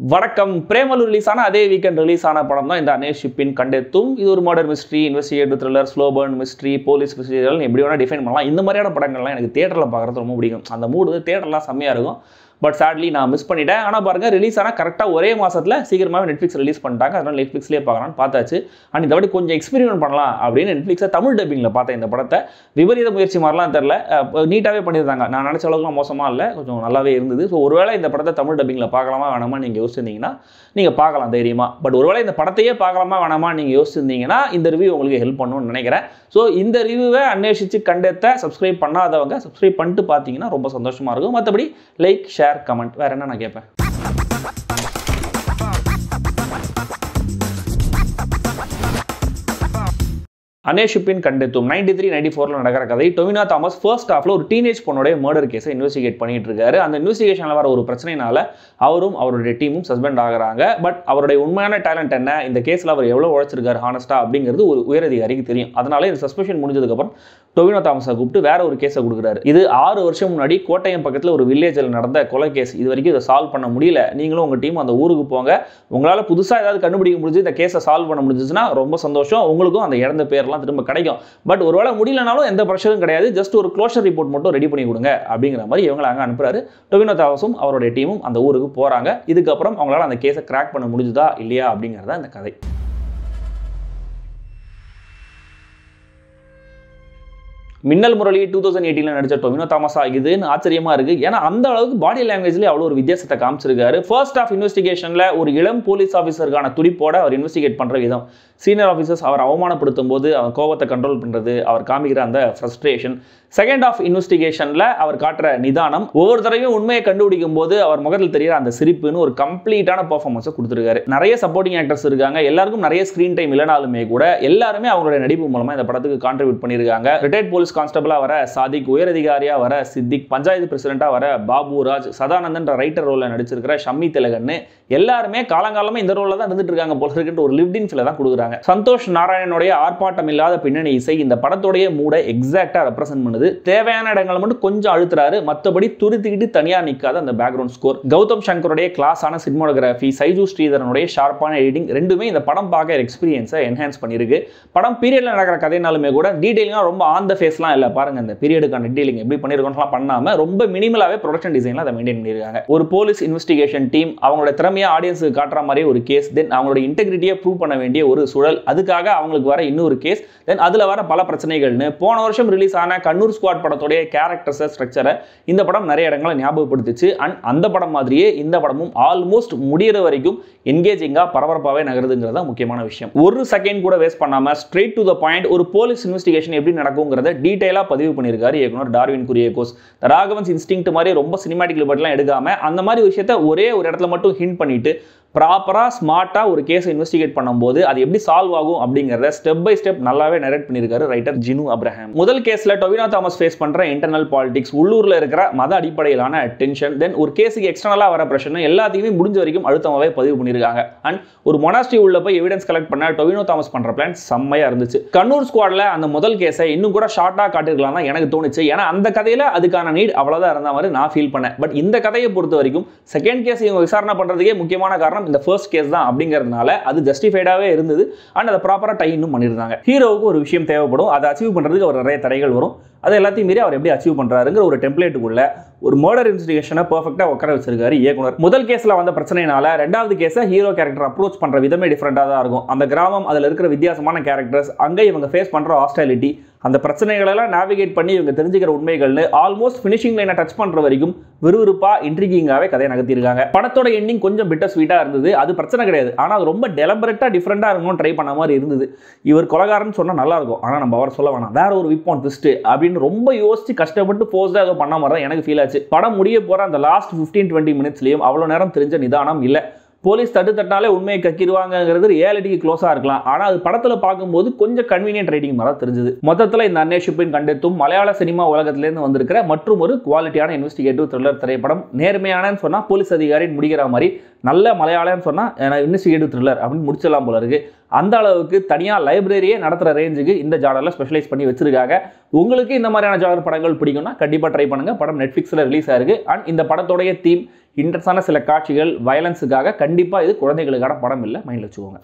வணக்கம். பிரேமலு ரிலீஸ் ஆன அதே வீக்கெண்ட் ரிலீஸ் ஆன படம் தான் இந்த அனேஷ் ஷிப்பின் கண்டெத்தும் இது ஒரு murder mystery investigative thriller slow burn mystery police mystery எப்படி வேணால் டிஃபைன் பண்ணலாம். இந்த மாதிரியான படங்கள்லாம் எனக்கு தேட்டரில் பார்க்குறது ரொம்ப பிடிக்கும். அந்த மூடு தேட்டர்லாம் செம்மையாக இருக்கும். பட் சேட்லி நான் மிஸ் பண்ணிட்டேன். ஆனால் பாருங்க ரிலீஸ் ஆனால் கரெக்டாக ஒரே மாதத்தில் சீக்கிரமாகவே நெட்ஃப்ளிக்ஸ் ரிலீஸ் பண்ணிட்டாங்க. அதனால் நெட்ஃப்ளிக்ஸ்லேயே பார்க்கலாம்னு பார்த்தாச்சு. அண்ட் இந்த வாட்டி கொஞ்சம் எக்ஸ்பெரிமெண்ட் பண்ணலாம் அப்படின்னு நெட்ஃப்ளிக்ஸை தமிழ் டப்பிங்கில் பார்த்தேன் இந்த படத்தை. விபரீத முயற்சி மாதிரிலாம் தெரில நீட்டாகவே பண்ணியிருந்தாங்க. நான் நினச்ச அளவுக்குலாம் மோசமாக இல்லை. கொஞ்சம் நல்லாவே இருந்தது. ஸோ ஒருவேளை இந்த படத்தை தமிழ் டப்பிங்கில் பார்க்கலாமா வேணாமா நீங்கள் யோசிச்சிருந்தீங்கன்னா நீங்கள் பார்க்கலாம் தைரியமாக பட் ஒருவேளை இந்த படத்தையே பார்க்கலாமா வேணாமா நீங்கள் யோசிச்சிருந்தீங்கன்னா இந்த ரிவ்யூ உங்களுக்கு ஹெல்ப் பண்ணணும்னு நினைக்கிறேன். ஸோ இந்த ரிவ்யூவை அன்வேஷித்து கண்டெத்த சப்ஸ்கிரைப் பண்ணாதவங்க சப்ஸ்கிரைப் பண்ணிட்டு பார்த்தீங்கன்னா ரொம்ப சந்தோஷமாக இருக்கும். மற்றபடி லைக் ஷேர் கமெண்ட் வேறு என்ன நான் கேட்பேன் அனேஷிப்பின் கண்டித்தும் நைன்டி த்ரீ நைன்டி ஃபோரில் நடக்கிற கதை. டொவினா தாமஸ் ஃபர்ஸ்ட் ஆஃப்ல ஒரு டீனேஜ் பொண்ணுடைய மர்டர் கேஸை இன்வெஸ்டிகேட் பண்ணிட்டு இருக்காரு. அந்த இன்வெஸ்டிகேஷனில் வர ஒரு பிரச்சனைனால அவரும் அவருடைய டீமும் சஸ்பெண்ட் ஆகிறாங்க. பட் அவருடைய உண்மையான டேலண்ட் என்ன? இந்த கேஸில் அவர் எவ்வளோ உழைச்சிருக்காரு ஹானஸ்டா அப்படிங்கிறது ஒரு உயரதிகாரிக்கு தெரியும். அதனால இந்த சஸ்பெஷன் முடிஞ்சதுக்கப்புறம் டொவினோ தாமஸை கூப்பிட்டு வேற ஒரு கேஸை கொடுக்குறாரு. இது ஆறு வருஷம் முன்னாடி கோட்டையம் பக்கத்தில் ஒரு வில்லேஜில் நடந்த கொலை கேஸ் இது வரைக்கும் இதை சால்வ் பண்ண முடியல. நீங்களும் உங்கள் டீம் அந்த ஊருக்கு போங்க. உங்களால் புதுசாக ஏதாவது கண்டுபிடிக்க முடிஞ்சு இந்த கேஸை சால்வ் பண்ண முடிஞ்சிச்சுன்னா ரொம்ப சந்தோஷம். உங்களுக்கும் அந்த இறந்த பேர்லாம் திரும்ப கிடைக்கும். பட் ஒருவேளை முடியலனாலும் எந்த ப்ரெஷரும் கிடையாது. ஜஸ்ட் ஒரு க்ளோஷர் ரிப்போர்ட் மட்டும் ரெடி பண்ணி கொடுங்க அப்படிங்கிற மாதிரி இவங்களை அங்கே அனுப்புறாரு. டொவினோ தாமஸும் அவருடைய டீமும் அந்த ஊருக்கு போகிறாங்க இதுக்கப்புறம் அவங்களால அந்த கேஸை கிராக் பண்ண முடிஞ்சுதா இல்லையா அப்படிங்கிறதா இந்த கதை. மின்னல் முரளி டூ தௌசண்ட் எயிட்டீனில் நடிச்ச டொமினோ தாமஸ் ஆகுதுன்னு ஆச்சரியமா இருக்கு. ஏன்னா அந்த அளவுக்கு பாடி லாங்குவேஜ்லேயே அவ்வளோ ஒரு வித்தியாசத்தை காமிச்சிருக்காரு. ஃபர்ஸ்ட் ஆஃப் இன்வெஸ்டிகேஷனில் ஒரு இளம் போலீஸ் ஆஃபீஸருக்கான துடிப்போட அவர் இன்வெஸ்டிகேட் பண்ணுற விதம். சீனியர் ஆஃபீஸர்ஸ் அவர் அவமானப்படுத்தும் போது அவர் கோவத்தை கண்ட்ரோல் பண்ணுறது அவர் காமிக்கிற அந்த ஃப்ரஸ்ட்ரேஷன் செகண்ட் ஆஃப் இன்வெஸ்டிகேஷனில் அவர் காட்டுற நிதானம் ஒவ்வொரு தடவையும் உண்மையை கண்டுபிடிக்கும் போது அவர் முகத்தில் தெரியிற அந்த சிரிப்புன்னு ஒரு கம்ப்ளீட்டான பர்ஃபார்மன்ஸை கொடுத்துருக்காரு. நிறைய சப்போர்ட்டிங் ஆக்டர்ஸ் இருக்காங்க. எல்லாருக்கும் நிறைய ஸ்க்ரீன் டைம் இல்லைனாலுமே கூட எல்லாருமே அவங்களுடைய நடிப்பு மூலமாக இந்த படத்துக்கு கான்ட்ரிபியூட் பண்ணியிருக்காங்க. ரிட்டையர்ட் போலீஸ் கான்ஸ்டபிளாக வர சாதிக் உயரதிகாரியாக வர சித்திக் பஞ்சாயத்து பிரசிடெண்ட்டாக வர பாபு ராஜ் சதானந்தன்ற ரைட்டர் ரோலில் நடிச்சிருக்கிற ஷம்மி திலகன்னு எல்லாருமே காலங்காலமாக இந்த ரோலில் தான் இருந்துட்டு இருக்காங்க போல இருக்குன்ற ஒரு லிவ்டின் ஃபீலை தான் கொடுக்குறாங்க. சந்தோஷ் நாராயணனுடைய ஆர்ப்பாட்டம் இல்லாத பின்னணி இசை இந்த படத்துடைய மூடை எக்ஸாக்டாக ரெப்ரசென்ட் பண்ணுது. தேவையான இடங்களை மட்டும் கொஞ்சம் அழுத்துறாரு. மற்றபடி துருத்திக்கிட்டு தனியாக நிற்காத அந்த பேக்ரவுண்ட் ஸ்கோர் கௌதம் சங்கருடைய கிளாஸான சினிமோகிராஃபி சைஜு ஸ்ரீதரனுடைய ஷார்ப்பான எடிட்டிங் ரெண்டுமே இந்த படம் பார்க்க எக்ஸ்பீரியன்ஸை என்ஹான்ஸ் பண்ணியிருக்கு. படம் பீரியடில் நடக்கிற கதைனாலுமே கூட டீட்டெயிலிங்காக ரொம்ப ஆன் த ஃபேஸ்லாம் இல்லை. பாருங்க இந்த பீரியடுக்கான டீட்டெயிலிங் எப்படி பண்ணியிருக்கோம்லாம் பண்ணாமல் ரொம்ப மினிமலாகவே ப்ரொடக்ஷன் டிசைனில் அதை மெயின்டைன் பண்ணியிருக்காங்க. ஒரு போலீஸ் இன்வெஸ்டிகேஷன் டீம் அவங்களோட திறமையாக ஆடியன்ஸுக்கு காட்டுற மாதிரி ஒரு கேஸ் தென் அவங்களோட இன்டெகிரிட்டியை ப்ரூவ் பண்ண வேண்டிய ஒரு சூழல். அதுக்காக அவங்களுக்கு வர இன்னொரு கேஸ் தென் அதில் வர பல பிரச்சனைகள்னு போன வருஷம் ரிலீஸ் ஆன கண்ணூர் ஸ்குவாட் படத்துடைய கேரக்டர்ஸை ஸ்ட்ரக்சரை இந்த படம் நிறைய இடங்களை ஞாபகப்படுத்துச்சு. அண்ட் அந்த படம் மாதிரியே இந்த படமும் ஆல்மோஸ்ட் முடிகிற வரைக்கும் என்கேஜிங்காக பரபரப்பாகவே நகருதுங்கிறத முக்கியமான விஷயம். ஒரு செகண்ட் கூட வேஸ்ட் பண்ணாமல் ஸ்ட்ரெயிட் டு த பாயிண்ட் ஒரு போலீஸ் இன்வெஸ்டிகேஷன் எப்படி நடக்குங்கிறத டீட்டெயிலாக பதிவு பண்ணியிருக்காரு இயக்குனர் டார்வின் குரியகோஸ். ராகவன்ஸ் இன்ஸ்டிங் மாதிரி ரொம்ப சினிமாட்டிக் லிபர்ட்லாம் எடுக்காம அந்த மாதிரி விஷயத்த ஒரே ஒரு இடத்துல மட்டும் ஹிண்ட் பண்ணிவிட்டு ப்ராப்பராக ஸ்மார்ட்டாக ஒரு கேஸை இன்வெஸ்டிகேட் பண்ணும்போது அது எப்படி சால்வ் ஆகும் அப்படிங்கிறத ஸ்டெப் பை ஸ்டெப் நல்லாவே நரேட் பண்ணியிருக்காரு ரைட்டர் ஜினு அப்ரஹாம். முதல் கேஸில் டொவினோ தாமஸ் ஃபேஸ் பண்ணுற இன்டர்னல் பாலிடிக்ஸ் உள்ளூரில் இருக்கிற மத அடிப்படையிலான டென்ஷன் தென் ஒரு கேஸுக்கு எக்ஸ்டர்னலாக வர பிரச்சனை எல்லாத்தையுமே முடிஞ்ச வரைக்கும் அழுத்தமாகவே பதிவு பண்ணியிருக்காங்க. அண்ட் ஒரு மொனாஸ்ட்ரி உள்ள போய் எவிடன்ஸ் கலெக்ட் பண்ண டொவினோ தாமஸ் பண்ணுற பிளான் செம்மையாக இருந்துச்சு. கண்ணூர் ஸ்குவாடில் அந்த முதல் கேஸை இன்னும் கூட ஷார்ட்டாக காட்டிருக்கலாம் தான் எனக்கு தோணுச்சு. ஏன்னா அந்த கதையில் அதுக்கான நீட் அவ்வளோதான் இருந்த மாதிரி நான் ஃபீல் பண்ணேன். பட் இந்த கதையை பொறுத்த வரைக்கும் செகண்ட் கேஸ் இவங்க விசாரணை பண்ணுறதுக்கே முக்கியமான காரணம் இந்த ஃபர்ஸ்ட் கேஸ் தான் அப்படிங்கிறதுனால அது ஜஸ்டிஃபைடாகவே இருந்தது. அண்ட் அதை ப்ராப்பராக டைனும் பண்ணியிருந்தாங்க ஹீரோவுக்கு ஒரு விஷயம் தேவைப்படும். அதை அச்சீவ் பண்ணுறதுக்கு அவர் நிறைய தடைகள் வரும். அது எல்லாத்தையும் மீறி அவர் எப்படி அச்சீவ் பண்ணுறாருங்கிற ஒரு டெம்ப்ளேட்டுக்குள்ள ஒரு மர்டர் இன்வெஸ்டிகேஷனை பர்ஃபெக்டாக உட்கார வச்சிருக்காரு இயக்குனர். முதல் கேஸில் வந்த பிரச்சனைனால ரெண்டாவது கேஸை ஹீரோ கேரக்டர் அப்ரோச் பண்ணுற விதமே டிஃப்ரெண்ட்டாக தான் இருக்கும். அந்த கிராமம் அதில் இருக்கிற வித்தியாசமான கேரக்டர்ஸ் அங்கே இவங்க ஃபேஸ் பண்ணுற ஹாஸ்டாலிட்டி அந்த பிரச்சனைகளெல்லாம் நேவிகேட் பண்ணி இவங்க தெரிஞ்சுக்கிற உண்மைகள்னு ஆல்மோஸ்ட் ஃபினிஷிங் லைனை டச் பண்ணுற வரைக்கும் விறுவிறுப்பாக இன்ட்ரிகிங்காகவே கதையை நகர்த்திருக்காங்க படத்தோட எண்டிங் கொஞ்சம் பிட்ட ஸ்வீட்டாக இருந்தது. அது பிரச்சனை கிடையாது. ஆனால் அது ரொம்ப டெலபரேட்டாக டிஃப்ரெண்ட்டாக இருக்கணும்னு ட்ரை பண்ண மாதிரி இருந்தது. இவர் கொலகாரன்னு சொன்னால் நல்லாயிருக்கும் ஆனால் நம்ம அவர் சொல்ல வேணாம். வேற ஒரு விப்பான் அப்படி அப்படின்னு ரொம்ப யோசிச்சு கஷ்டப்பட்டு போஸ்டாக ஏதோ பண்ண மாதிரி எனக்கு ஃபீல் ஆச்சு. படம் முடிய போகிற அந்த லாஸ்ட் ஃபிஃப்டீன் டுவெண்ட்டி மினிட்ஸ்லையும் அவ்வளோ நேரம் தெரிஞ்ச நிதானம் இல்லை. போலீஸ் தட்டு தட்டினாலே உண்மையை கக்கிடுவாங்கிறது ரியாலிட்டிக்கு க்ளோஸாக இருக்கலாம். ஆனால் அது படத்தில் பார்க்கும்போது கொஞ்சம் கன்வீனியன்ட் ரைட்டிங் மாதிரி தான் தெரிஞ்சுது. மொத்தத்தில் இந்த அன்னேஷிப்பின் கண்டெத்தும் மலையாள சினிமா உலகத்திலேருந்து வந்திருக்கிற மற்றும் ஒரு குவாலிட்டியான இன்வெஸ்டிகேட்டிவ் த்ரில்லர் திரைப்படம் நேர்மையானன்னு சொன்னால் போலீஸ் அதிகாரி முடிக்கிற மாதிரி நல்ல மலையாளம்னு சொன்னால் இன்வெஸ்டிகேட்டிவ் த்ரில்லர் அப்படின்னு முடிச்சிடலாம் போல இருக்கு. அந்த அளவுக்கு தனியாக லைப்ரரியே நடத்துகிற ரேஞ்சுக்கு இந்த ஜானரில் ஸ்பெஷலைஸ் பண்ணி வச்சிருக்காங்க. உங்களுக்கு இந்த மாதிரியான ஜானர் படங்கள் பிடிக்கும்னா கண்டிப்பாக ட்ரை பண்ணுங்கள் படம் நெட்ஃப்ளிக்ஸில் ரிலீஸ் ஆயிருக்கு. அண்ட் இந்த படத்தோடைய தீம் இன்ட்ரெஸ்டான சில காட்சிகள் வயலன்ஸுக்காக கண்டிப்பாக இது குழந்தைகளுக்கான படம் இல்லை மைண்டில் வச்சுக்கோங்க.